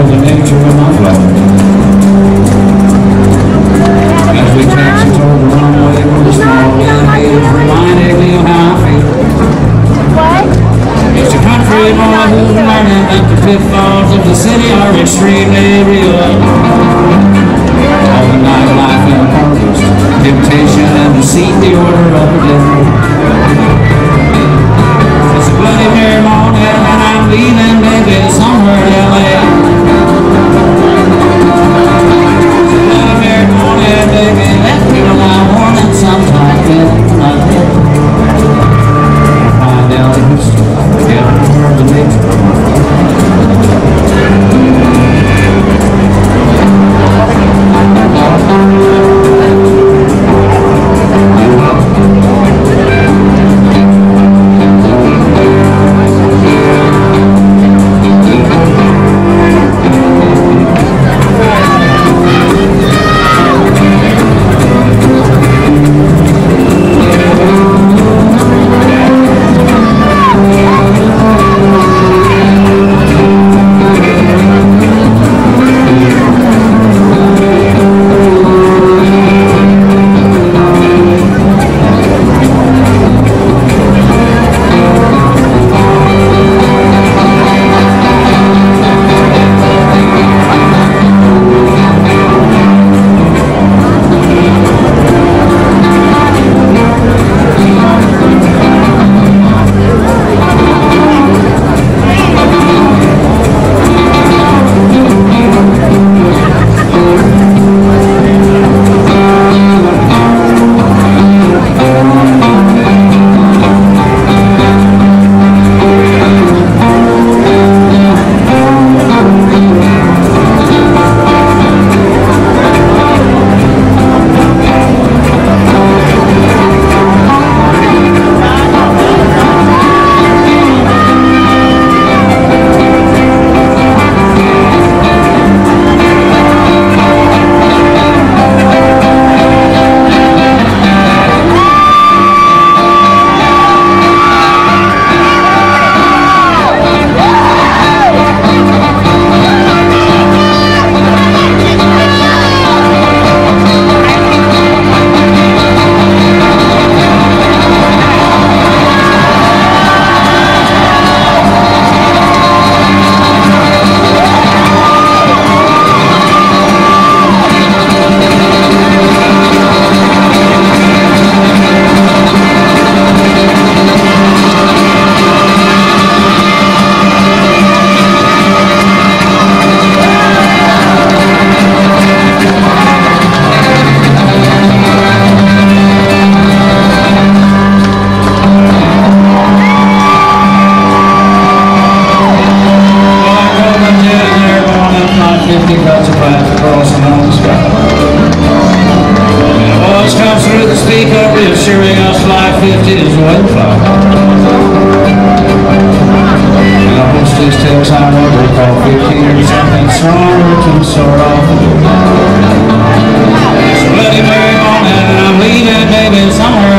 forgetting the nature of my flight. As we taxi toward the runway with a small haze reminding me of how I feel. It's a country boy who's learning that the pitfalls of the city are extremely real. All the nightlife and harvest, temptation and deceit, the order of the devil. It's a bloody Mary morning and I'm leaving, baby, somewhere to LA. Call 15 or something stronger to sort off. Morning and I'm leaving, baby, somewhere